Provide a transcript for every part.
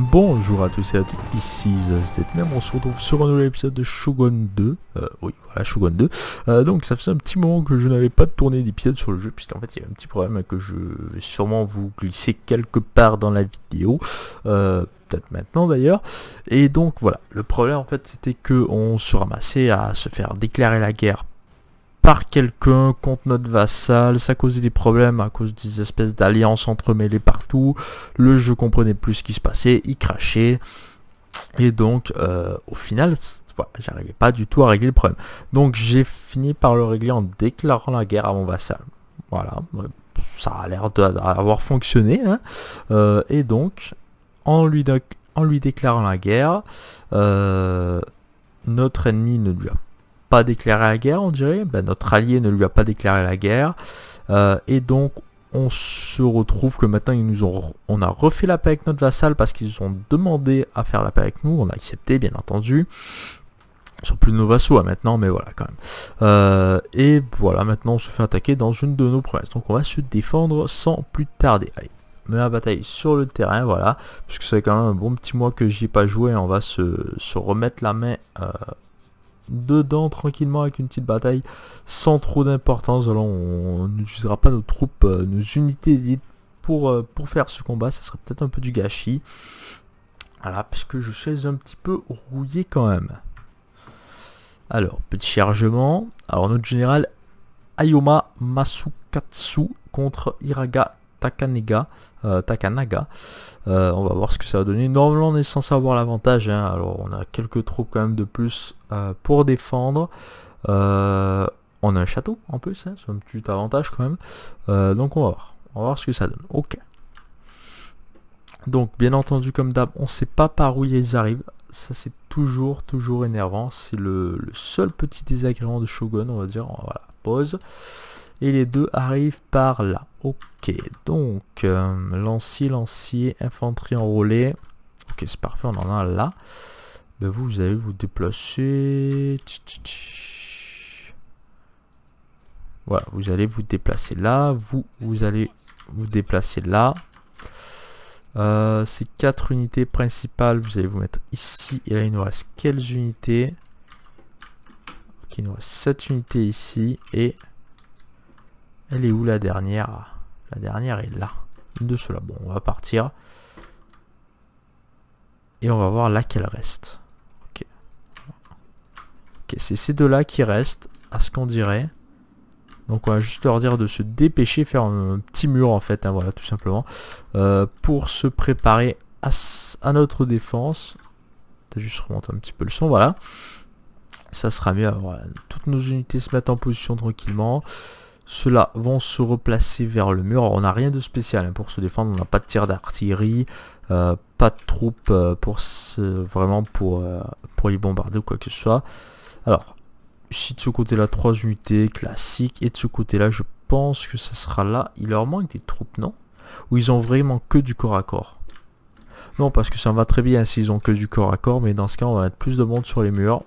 Bonjour à tous et à toutes, ici Zstetinem, on se retrouve sur un nouvel épisode de Shogun 2, euh, oui voilà Shogun 2, euh, donc ça fait un petit moment que je n'avais pas tourné d'épisode sur le jeu, puisqu'en fait il y a un petit problème que je vais sûrement vous glisser quelque part dans la vidéo, euh, peut-être maintenant d'ailleurs, et donc voilà, le problème en fait c'était que on se ramassait à se faire déclarer la guerre par quelqu'un contre notre vassal, ça causait des problèmes à cause des espèces d'alliances entremêlées partout, le jeu comprenait plus ce qui se passait, il crachait, et donc euh, au final, j'arrivais pas du tout à régler le problème. Donc j'ai fini par le régler en déclarant la guerre à mon vassal. Voilà, ça a l'air d'avoir fonctionné, hein. euh, et donc en lui, déclarant la guerre, euh, notre ennemi ne lui a pas déclaré la guerre, on dirait. Ben, notre allié ne lui a pas déclaré la guerre. Euh, et donc, on se retrouve que maintenant, ils nous ont, on a refait la paix avec notre vassal parce qu'ils ont demandé à faire la paix avec nous. On a accepté, bien entendu. Ils sont plus de nos vassaux hein, maintenant, mais voilà quand même. Euh, et voilà, maintenant on se fait attaquer dans une de nos provinces. Donc on va se défendre sans plus tarder. Allez, la bataille sur le terrain, voilà. Puisque c'est quand même un bon petit mois que j'y ai pas joué. On va se, remettre la main euh, dedans tranquillement avec une petite bataille sans trop d'importance. Alors on n'utilisera pas nos troupes, euh, nos unités d'élite pour, euh, pour faire ce combat. Ça serait peut-être un peu du gâchis. Voilà, parce que je suis un petit peu rouillé quand même. Alors, petit chargement. Alors notre général Ayoma Masukatsu contre Iraga Takanega, euh, Takanaga. Euh, on va voir ce que ça va donner. Normalement, on est censé avoir l'avantage. Hein. Alors, on a quelques troupes quand même de plus euh, pour défendre. on a un château en plus, hein. c'est un petit avantage quand même. donc, on va voir. On va voir ce que ça donne. Ok. Donc, bien entendu, comme d'hab, on sait pas par où ils arrivent. Ça, c'est toujours, toujours énervant. C'est le, le, seul petit désagrément de Shogun, on va dire. Voilà, pause. Et les deux arrivent par là. Ok, donc euh, lancier, lancier, infanterie enrôlée. Ok, c'est parfait, on en a là. Ben vous, vous allez vous déplacer. Voilà, vous allez vous déplacer là. Vous, vous allez vous déplacer là. Euh, ces quatre unités principales, vous allez vous mettre ici. Et là, il nous reste quelles unités? Ok, il nous reste 7 unités ici. Et elle est où la dernière? La dernière est là. Une de ceux-là. Bon, on va partir. Et on va voir laquelle reste. Ok. Ok, c'est ces deux-là qui restent, à ce qu'on dirait. Donc on va juste leur dire de se dépêcher, faire un, petit mur en fait, hein, voilà, tout simplement. Euh, pour se préparer à, notre défense. Peut-être juste remonter un petit peu le son, voilà. Ça sera mieux. Voilà. Toutes nos unités se mettent en position tranquillement. Ceux-là vont se replacer vers le mur. on n'a rien de spécial hein, pour se défendre. On n'a pas de tir d'artillerie, euh, pas de troupes euh, pour vraiment pour, euh, pour y bombarder ou quoi que ce soit. Alors, ici de ce côté-là, trois unités classiques. Et de ce côté-là, je pense que ce sera là. Il leur manque des troupes, non? Ou ils ont vraiment que du corps à corps? Non, parce que ça va très bien s'ils ont que du corps à corps. Mais dans ce cas, on va mettre plus de monde sur les murs.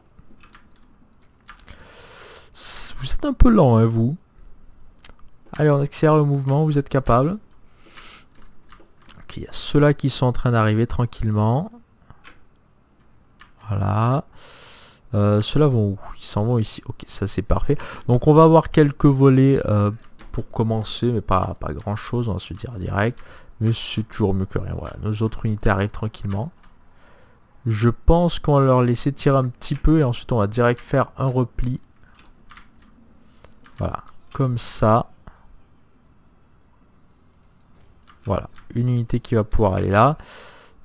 Vous êtes un peu lent, hein, vous Allez, on accélère le mouvement, vous êtes capable. Ok, il y a ceux-là qui sont en train d'arriver tranquillement. Voilà. Euh, ceux-là vont où? Ils s'en vont ici. Ok, ça c'est parfait. Donc on va avoir quelques volets euh, pour commencer, mais pas, pas grand-chose. On va se dire direct. Mais c'est toujours mieux que rien. Voilà, nos autres unités arrivent tranquillement. Je pense qu'on va leur laisser tirer un petit peu et ensuite on va direct faire un repli. Voilà, comme ça. Voilà, une unité qui va pouvoir aller là.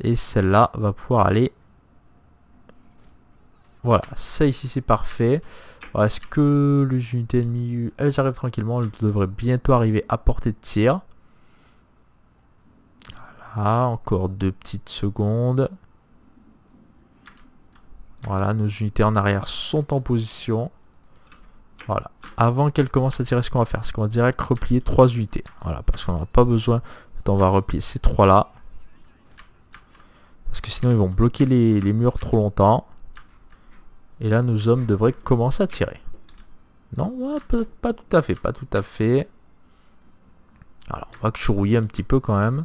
Et celle-là va pouvoir aller... Voilà, ça ici c'est parfait. Est-ce que les unités ennemies, elles arrivent tranquillement Elles devraient bientôt arriver à portée de tir. Voilà, encore deux petites secondes. Voilà, nos unités en arrière sont en position. Voilà. Avant qu'elles commencent à tirer, ce qu'on va faire, c'est qu'on va direct replier trois unités. Voilà, parce qu'on n'a pas besoin on va replier ces trois là. Parce que sinon ils vont bloquer les, murs trop longtemps. Et là nos hommes devraient commencer à tirer. Non, pas, tout à fait, pas tout à fait. Alors on va chourouiller un petit peu quand même.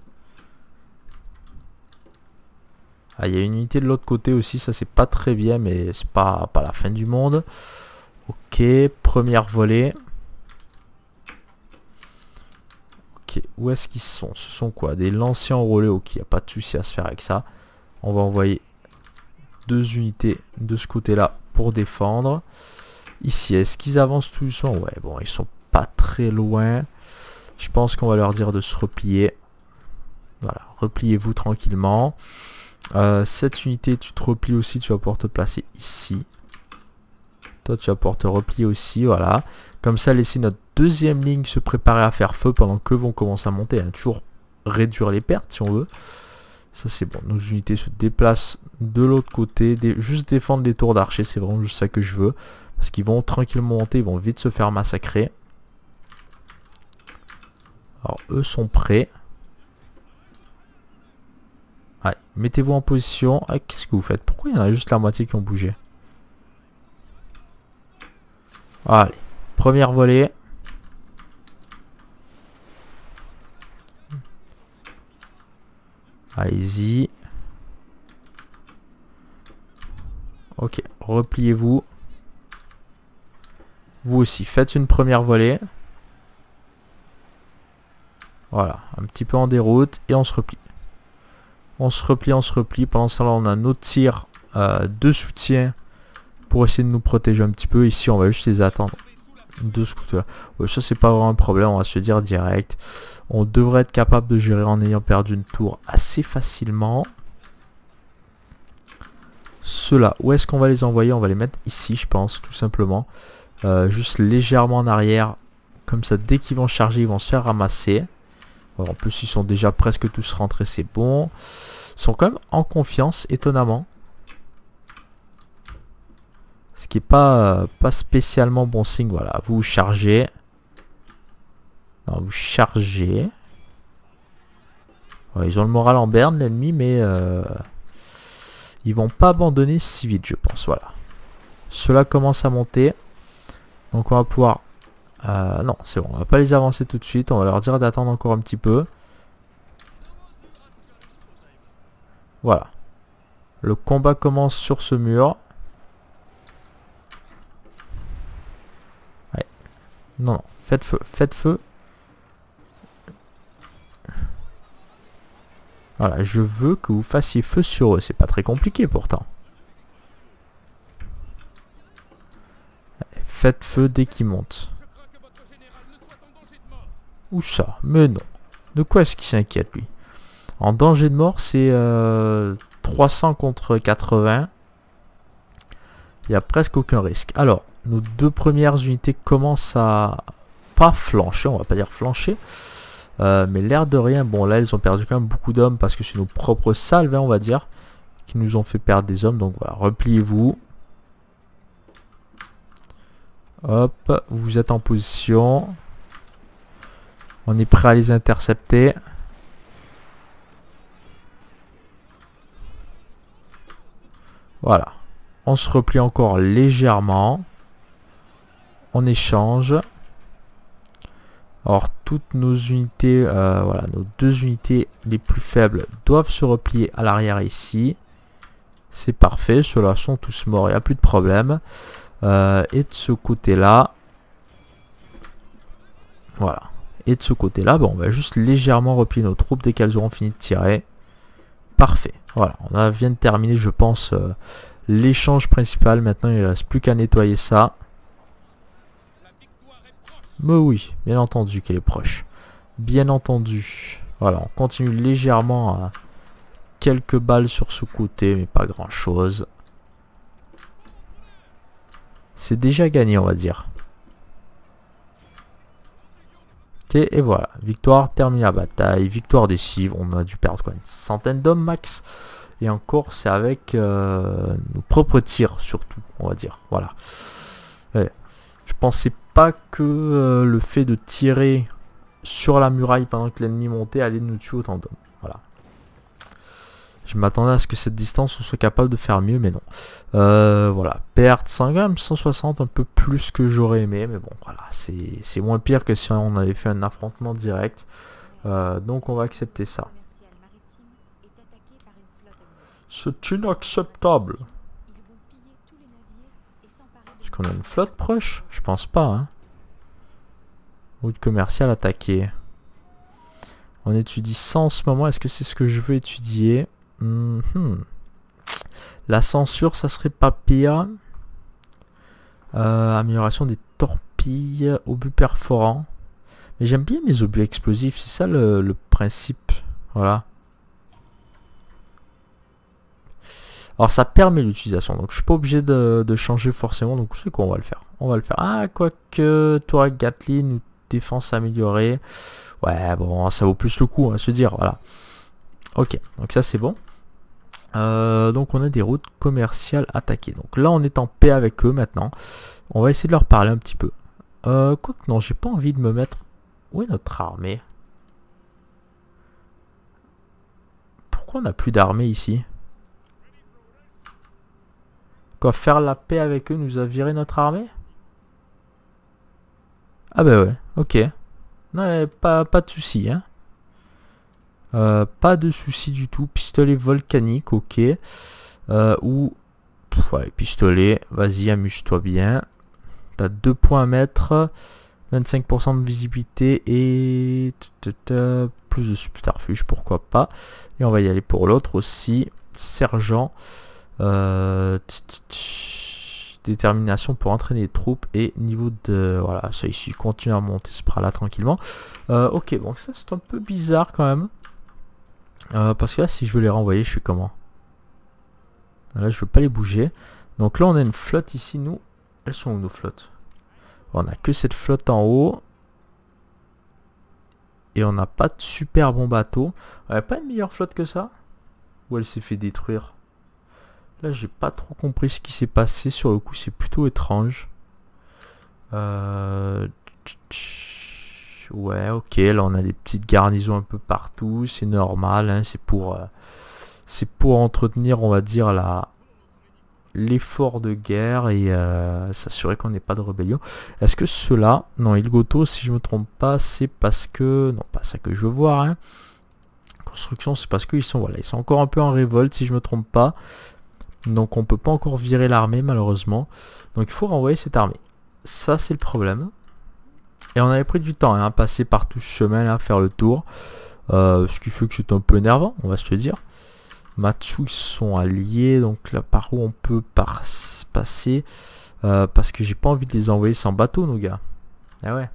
Ah, il y a une unité de l'autre côté aussi, ça c'est pas très bien, mais c'est pas, pas la fin du monde. Ok, première volée. Où est-ce qu'ils sont? Ce sont quoi? Des lanciers enrôlés, ok, il n'y a pas de souci à se faire avec ça. On va envoyer deux unités de ce côté-là pour défendre. Ici, est-ce qu'ils avancent tout doucement? Ouais, bon, ils sont pas très loin. Je pense qu'on va leur dire de se replier. Voilà, repliez-vous tranquillement. Euh, cette unité, tu te replies aussi, tu vas pouvoir te placer ici. Toi, tu vas pouvoir te replier aussi, voilà. Comme ça, laisser notre deuxième ligne se préparer à faire feu pendant que vont commencer à monter. Hein. Toujours réduire les pertes si on veut. Ça, c'est bon. Nos unités se déplacent de l'autre côté. juste défendre les tours d'archer, c'est vraiment juste ça que je veux. Parce qu'ils vont tranquillement monter, ils vont vite se faire massacrer. Alors, eux sont prêts. Allez, mettez-vous en position. Ah, qu'est-ce que vous faites? Pourquoi il y en a juste la moitié qui ont bougé? Allez, première volée. Allez-y. Ok, repliez-vous. Vous aussi, faites une première volée. Voilà, un petit peu en déroute et on se replie. On se replie, on se replie. Pendant ce temps-là, on a nos tirs euh, de soutien pour essayer de nous protéger un petit peu. Ici, on va juste les attendre. Deux scooters. ça, c'est pas vraiment un problème. On va se dire direct. On devrait être capable de gérer en ayant perdu une tour assez facilement. Ceux-là, où est-ce qu'on va les envoyer? On va les mettre ici, je pense, tout simplement. Euh, juste légèrement en arrière. Comme ça, dès qu'ils vont charger, ils vont se faire ramasser. en plus, ils sont déjà presque tous rentrés, c'est bon. Ils sont quand même en confiance, étonnamment. Ce qui est pas, spécialement bon signe. Voilà, vous chargez. Vous chargez. ils ont le moral en berne, l'ennemi, mais... Euh, ils vont pas abandonner si vite, je pense. Voilà. Cela commence à monter. Donc on va pouvoir... Euh, non, c'est bon. On va pas les avancer tout de suite. On va leur dire d'attendre encore un petit peu. Voilà. Le combat commence sur ce mur. Non. Faites feu. Faites feu. Voilà, je veux que vous fassiez feu sur eux. C'est pas très compliqué pourtant. Faites feu dès qu'ils montent. Où ça? Mais non. De quoi est-ce qu'il s'inquiète lui? En danger de mort, c'est 300 euh, contre 80. Il n'y a presque aucun risque. Alors, nos deux premières unités commencent à pas flancher, on va pas dire flancher. Euh, mais l'air de rien, bon là ils ont perdu quand même beaucoup d'hommes parce que c'est nos propres salves, hein, on va dire, qui nous ont fait perdre des hommes. Donc voilà, repliez-vous. Hop, vous êtes en position. On est prêt à les intercepter. Voilà. On se replie encore légèrement. On échange. Alors toutes nos unités, euh, voilà, nos deux unités les plus faibles doivent se replier à l'arrière ici. C'est parfait, ceux-là sont tous morts, il n'y a plus de problème. Euh, et de ce côté-là, voilà. Et de ce côté-là, bon, on va juste légèrement replier nos troupes dès qu'elles auront fini de tirer. Parfait. Voilà, on vient de terminer, je pense, euh, l'échange principal. Maintenant, il ne reste plus qu'à nettoyer ça. Mais oui, bien entendu qu'elle est proche. Bien entendu. Voilà, on continue légèrement à quelques balles sur ce côté, mais pas grand chose. C'est déjà gagné, on va dire. Et voilà, victoire, termine la bataille, victoire décisive. On a dû perdre quoi, une centaine d'hommes max. Et encore, c'est avec euh, nos propres tirs, surtout, on va dire. Voilà. Pensais pas que euh, le fait de tirer sur la muraille pendant que l'ennemi montait allait nous tuer autant d'hommes. Voilà. Je m'attendais à ce que cette distance on soit capable de faire mieux, mais non. Euh, voilà, perte 100 160, un peu plus que j'aurais aimé, mais bon, voilà, c'est moins pire que si on avait fait un affrontement direct. Euh, donc on va accepter ça. C'est inacceptable. Qu'on a une flotte proche? Je pense pas. Hein. Route commerciale attaquée. On étudie ça en ce moment. Est-ce que c'est ce que je veux étudier? Mhm. La censure, ça serait pas pire. Euh, amélioration des torpilles, obus perforants. Mais j'aime bien mes obus explosifs, c'est ça le, principe. Voilà. Alors ça permet l'utilisation, donc je suis pas obligé de, changer forcément, donc c'est quoi on va le faire. On va le faire. Ah, quoique, toi Gatlin défense améliorée. Ouais, bon, ça vaut plus le coup, à hein, se dire, voilà. Ok, donc ça c'est bon. Euh, donc on a des routes commerciales attaquées. Donc là on est en paix avec eux maintenant. On va essayer de leur parler un petit peu. Euh, Quoique non, j'ai pas envie de me mettre... Où est notre armée? Pourquoi on n'a plus d'armée ici? Faire la paix avec eux nous a viré notre armée? Ah bah ouais, ok. Non, pas, pas de soucis, hein. Euh, pas de soucis du tout. Pistolet volcanique, ok. Euh, ou... ouais, pistolet, vas-y, amuse-toi bien. T'as deux points à mettre. 25% de visibilité et... Plus de subterfuge, pourquoi pas. Et on va y aller pour l'autre aussi. Sergent. Euh, détermination pour entraîner les troupes et niveau de... Voilà, ça ici continue à monter ce bras là tranquillement. ok, bon ça c'est un peu bizarre quand même. Euh, parce que là, si je veux les renvoyer, je fais comment? Là, je veux pas les bouger. Donc là, on a une flotte ici, nous. Elles sont où nos flottes? On a que cette flotte en haut. Et on n'a pas de super bon bateau. On pas une meilleure flotte que ça? Ou elle s'est fait détruire? Là, j'ai pas trop compris ce qui s'est passé. Sur le coup, c'est plutôt étrange. Euh... Ouais, ok, là on a des petites garnisons un peu partout, c'est normal, hein, c'est pour, euh, c'est pour entretenir, on va dire, la l'effort de guerre et euh, s'assurer qu'on n'ait pas de rébellion. Est-ce que cela, non, Ilgoto, si je me trompe pas, c'est parce que, non, pas ça que je veux voir, hein. construction, c'est parce qu'ils sont, voilà, ils sont encore un peu en révolte, si je me trompe pas. Donc on peut pas encore virer l'armée, malheureusement. Donc il faut renvoyer cette armée. Ça, c'est le problème. Et on avait pris du temps hein, à passer par tout ce chemin là, faire le tour. Euh, ce qui fait que c'est un peu énervant, on va se le dire. Matsu ils sont alliés, donc là par où on peut passer? Euh, Parce que j'ai pas envie de les envoyer sans bateau nos gars. Ah ouais.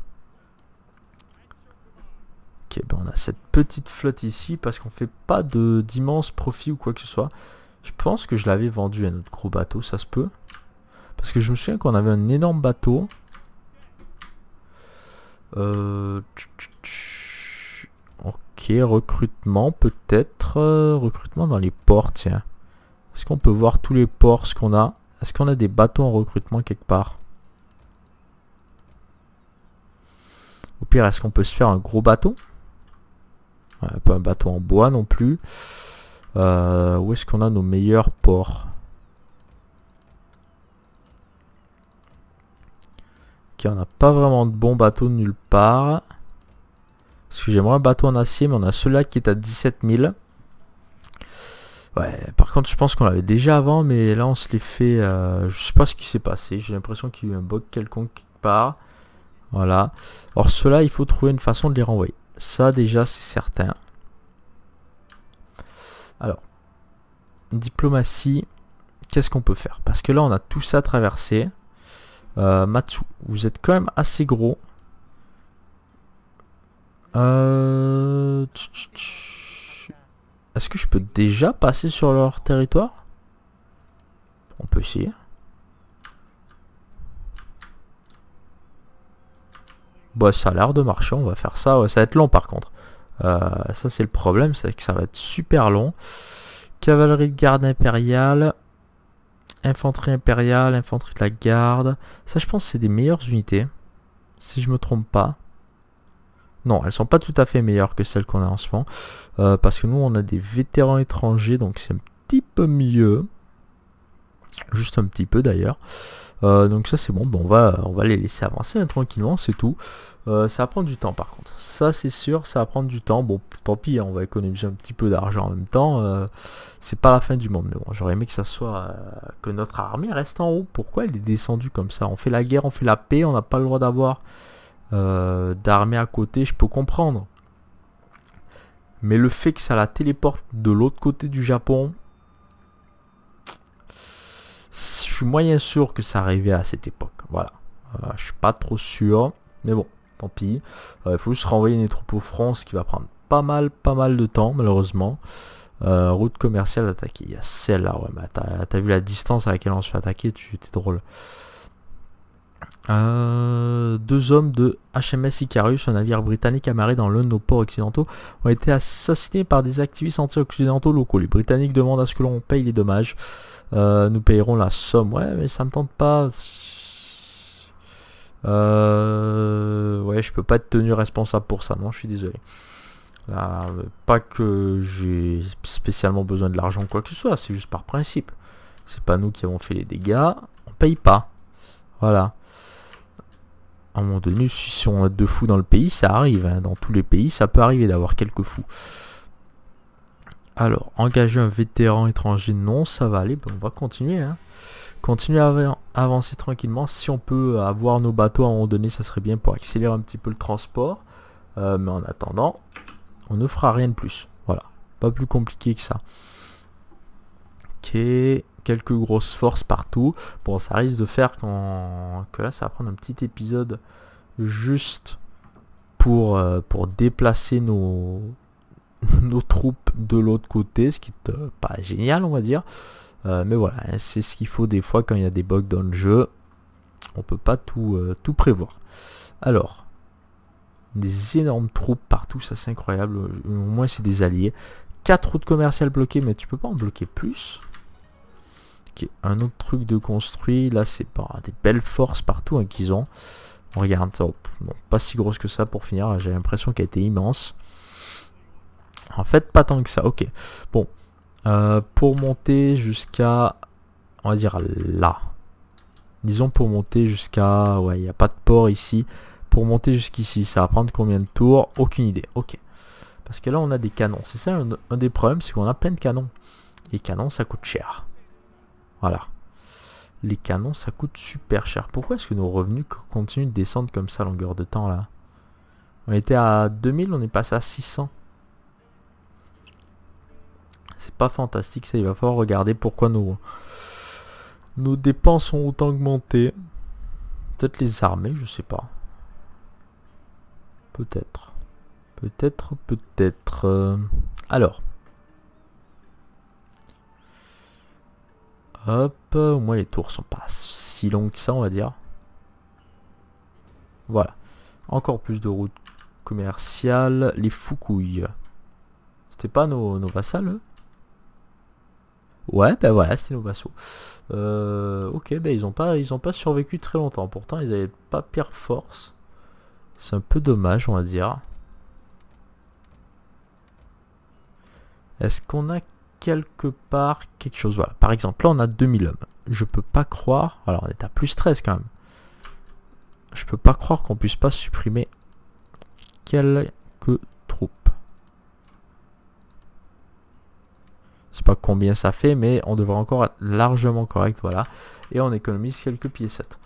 Ok, ben on a cette petite flotte ici parce qu'on fait pas de d'immenses profits ou quoi que ce soit. Je pense que je l'avais vendu à notre gros bateau, ça se peut. Parce que je me souviens qu'on avait un énorme bateau. Euh, ok, recrutement peut-être. Euh, recrutement dans les ports, tiens. Est-ce qu'on peut voir tous les ports, ce qu'on a? Est-ce qu'on a des bateaux en recrutement quelque part? Au pire, est-ce qu'on peut se faire un gros bateau? Pas un bateau en bois non plus. Euh, où est-ce qu'on a nos meilleurs ports on n'a pas vraiment de bons bateaux nulle part. Parce que j'aimerais un bateau en acier, mais on a celui-là qui est à 17 000. Ouais, par contre, je pense qu'on l'avait déjà avant, mais là, on se l'est fait... Euh, je sais pas ce qui s'est passé. J'ai l'impression qu'il y a eu un bug quelconque quelque part. Voilà. Or, cela il faut trouver une façon de les renvoyer. Ça, déjà, c'est certain. Alors, diplomatie, qu'est-ce qu'on peut faire? Parce que là, on a tout ça traversé. Euh, Matsu, vous êtes quand même assez gros. Euh, est-ce que je peux déjà passer sur leur territoire? On peut essayer. Bon, ça a l'air de marcher, on va faire ça. ça va être long par contre. Euh, ça c'est le problème, c'est que ça va être super long. Cavalerie de garde impériale. Infanterie impériale, infanterie de la garde. Ça, je pense c'est des meilleures unités. Si je me trompe pas. Non, elles sont pas tout à fait meilleures que celles qu'on a en ce moment. Euh, parce que nous, on a des vétérans étrangers, donc c'est un petit peu mieux. Juste un petit peu d'ailleurs. Euh, donc ça c'est bon, bon on, va, va les laisser avancer hein, tranquillement, c'est tout. Euh, ça va prendre du temps par contre. Ça c'est sûr, ça va prendre du temps. Bon, tant pis, hein, on va économiser un petit peu d'argent en même temps. Euh, c'est pas la fin du monde. J'aurais aimé que ça soit... que notre armée reste en haut. Pourquoi elle est descendue comme ça? On fait la guerre, on fait la paix, on n'a pas le droit d'avoir d'armée à côté, je peux comprendre. Mais le fait que ça la téléporte de l'autre côté du Japon, je suis moyen sûr que ça arrivait à cette époque. Voilà. Euh, je suis pas trop sûr. Mais bon, tant pis. Euh, il faut juste renvoyer une troupes au front, ce qui va prendre pas mal, pas mal de temps, malheureusement. Euh, route commerciale attaquée. Il y a celle-là, ouais. Mais t'as vu la distance à laquelle on se fait attaquer, tu étais drôle. Deux hommes de HMS Icarus, un navire britannique amarré dans l'un de nos ports occidentaux, ont été assassinés par des activistes anti-occidentaux locaux. Les Britanniques demandent à ce que l'on paye les dommages. Euh, nous payerons la somme. Ouais, mais ça me tente pas. Euh, ouais, je peux pas être tenu responsable pour ça. Non, je suis désolé. pas que j'ai spécialement besoin de l'argent quoi que ce soit. C'est juste par principe. C'est pas nous qui avons fait les dégâts. On paye pas. Voilà. À un moment donné, si on a deux fous dans le pays, ça arrive. Hein. Dans tous les pays, ça peut arriver d'avoir quelques fous. Alors, engager un vétéran étranger, non, ça va aller. on va continuer. Hein. Continuer à avancer tranquillement. Si on peut avoir nos bateaux à un moment donné, ça serait bien pour accélérer un petit peu le transport. Euh, mais en attendant, on ne fera rien de plus. Voilà, pas plus compliqué que ça. Ok, quelques grosses forces partout. Bon, ça risque de faire quand... que là, ça va prendre un petit épisode juste pour, euh, pour déplacer nos, nos troupes de l'autre côté, ce qui est euh, pas génial on va dire. Euh, mais voilà, hein, c'est ce qu'il faut des fois quand il y a des bugs dans le jeu. On peut pas tout, tout prévoir. Alors, des énormes troupes partout, ça c'est incroyable. Au moins c'est des alliés. 4 routes commerciales bloquées, mais tu peux pas en bloquer plus. Un autre truc de construit. Là c'est pas des belles forces partout hein, qu'ils ont. On regarde, pas si grosse que ça pour finir. J'ai l'impression qu'elle était immense. En fait, pas tant que ça. Ok. Bon. Euh, pour monter jusqu'à... On va dire là. Disons pour monter jusqu'à... Ouais, il n'y a pas de port ici. Pour monter jusqu'ici, ça va prendre combien de tours? Aucune idée. Ok. Parce que là, on a des canons. C'est ça un, des problèmes, c'est qu'on a plein de canons. Les canons, ça coûte cher. Voilà. Les canons, ça coûte super cher. Pourquoi est-ce que nos revenus continuent de descendre comme ça à longueur de temps, là? On était à 2000, on est passé à 600 c'est pas fantastique ça. Il va falloir regarder pourquoi nos nos dépenses ont autant augmenté. Peut-être les armées je sais pas. Peut-être. Peut-être peut-être. Euh, alors hop au moins les tours sont pas si longs que ça on va dire voilà encore plus de routes commerciales les foucouilles c'était pas nos, nos vassals Ouais, ben voilà, c'était nos vassaux. Euh, ok, ben ils ont pas ils ont pas survécu très longtemps. Pourtant, ils avaient pas pire force. C'est un peu dommage, on va dire. Est-ce qu'on a quelque part quelque chose Voilà, par exemple, là on a 2000 hommes. Je peux pas croire... Alors on est à plus 13 quand même. Je peux pas croire qu'on puisse pas supprimer quelques pas combien ça fait, mais on devrait encore être largement correct, voilà. Et on économise quelques piécettes.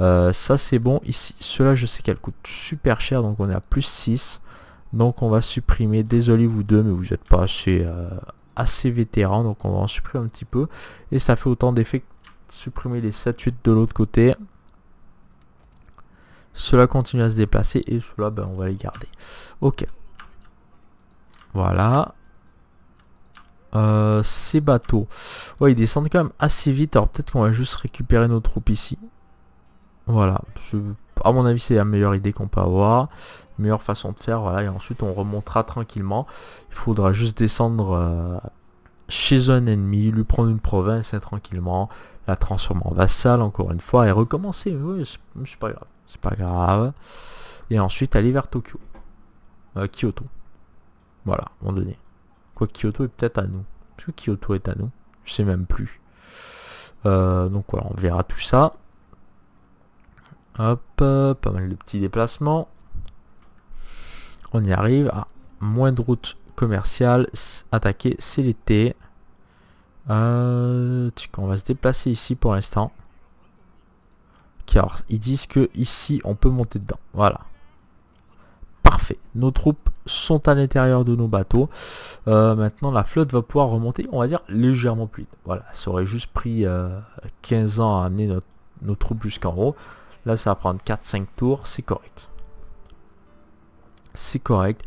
Euh, ça c'est bon ici. Cela je sais qu'elle coûte super cher, donc on est à plus 6. Donc on va supprimer, désolé vous deux, mais vous n'êtes pas assez, euh, assez vétéran, donc on va en supprimer un petit peu. Et ça fait autant d'effet que supprimer les 7-8 de l'autre côté. Cela continue à se déplacer et cela ben, on va les garder. Ok. Voilà. Euh, ces bateaux. Ouais, ils descendent quand même assez vite. Alors peut-être qu'on va juste récupérer nos troupes ici. Voilà. Je, à mon avis, c'est la meilleure idée qu'on peut avoir. Meilleure façon de faire. Voilà. Et ensuite, on remontera tranquillement. Il faudra juste descendre euh, chez un ennemi, lui prendre une province et tranquillement la transformer en vassal encore une fois et recommencer. Oui, c'est pas grave. C'est pas grave. Et ensuite, aller vers Tokyo. Euh, Kyoto. Voilà, à un moment donné. Quoi Kyoto est peut-être à nous. Est-ce que Kyoto est à nous? Je sais même plus. donc voilà, on verra tout ça. Hop, pas mal de petits déplacements. On y arrive. à moins de routes commerciales. Attaquer, c'est l'été. on va se déplacer ici pour l'instant. Car ils disent que ici on peut monter dedans. Voilà. Parfait. Nos troupes sont à l'intérieur de nos bateaux. Euh, maintenant, la flotte va pouvoir remonter, on va dire, légèrement plus vite. Voilà, ça aurait juste pris 15 euh, ans à amener nos troupes jusqu'en haut. Là, ça va prendre 4-5 tours, c'est correct. C'est correct,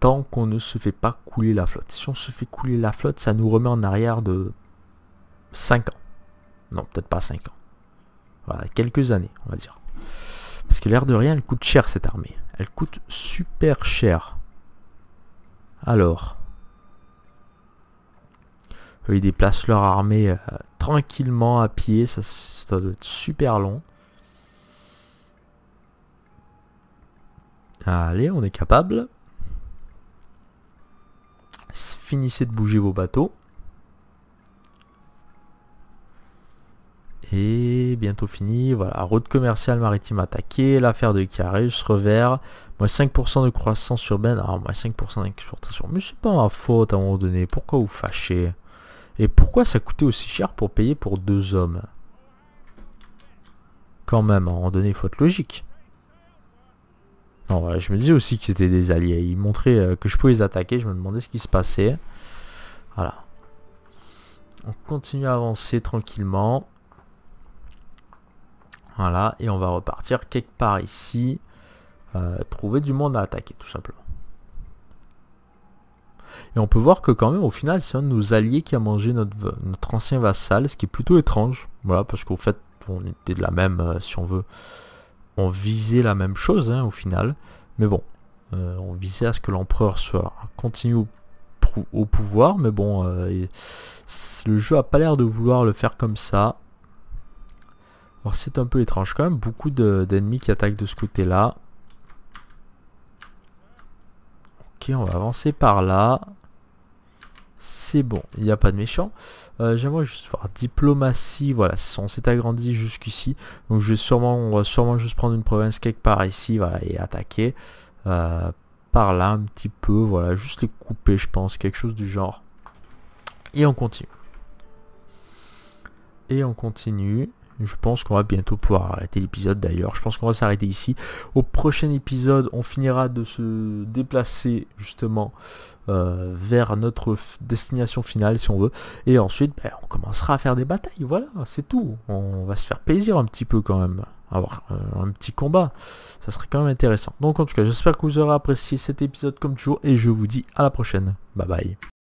tant qu'on ne se fait pas couler la flotte. Si on se fait couler la flotte, ça nous remet en arrière de 5 ans. Non, peut-être pas 5 ans. Voilà, quelques années, on va dire. Parce que l'air de rien, elle coûte cher cette armée. Elle coûte super cher. Alors. ils déplacent leur armée euh, tranquillement à pied. Ça, ça doit être super long. Allez, on est capable. Finissez de bouger vos bateaux. Et bientôt fini. Voilà, route commerciale maritime attaquée. L'affaire de Carus revers. Moins 5% de croissance urbaine. Ah, moins 5% d'exportation. Mais c'est pas ma faute à un moment donné. Pourquoi vous fâchez? Et pourquoi ça coûtait aussi cher pour payer pour deux hommes? Quand même, à un moment donné, il logique. Non, voilà, je me disais aussi que c'était des alliés. Ils montraient euh, que je pouvais les attaquer. Je me demandais ce qui se passait. Voilà. On continue à avancer tranquillement. Voilà, et on va repartir quelque part ici. Euh, trouver du monde à attaquer, tout simplement. Et on peut voir que quand même, au final, c'est un de nos alliés qui a mangé notre, notre ancien vassal, ce qui est plutôt étrange. Voilà, parce qu'au fait, on était de la même, euh, si on veut, on visait la même chose, hein, au final. Mais bon, euh, on visait à ce que l'empereur soit continue au, pouvoir, mais bon, le jeu a pas l'air de vouloir le faire comme ça. C'est un peu étrange quand même, beaucoup d'ennemis qui attaquent de ce côté-là. Ok, on va avancer par là. Bon, il n'y a pas de méchants. Euh, j'aimerais juste voir diplomatie, voilà, on s'est agrandi jusqu'ici. Donc je vais sûrement, on va sûrement juste prendre une province quelque part ici, voilà, et attaquer. Euh, par là un petit peu, voilà, juste les couper je pense, quelque chose du genre. Et on continue. Et on continue. Je pense qu'on va bientôt pouvoir arrêter l'épisode d'ailleurs. Je pense qu'on va s'arrêter ici. Au prochain épisode, on finira de se déplacer justement euh, vers notre destination finale si on veut. Et ensuite, ben, on commencera à faire des batailles. Voilà, c'est tout. On va se faire plaisir un petit peu quand même. Avoir euh, un petit combat. Ça serait quand même intéressant. Donc en tout cas, j'espère que vous aurez apprécié cet épisode comme toujours. Et je vous dis à la prochaine. Bye bye.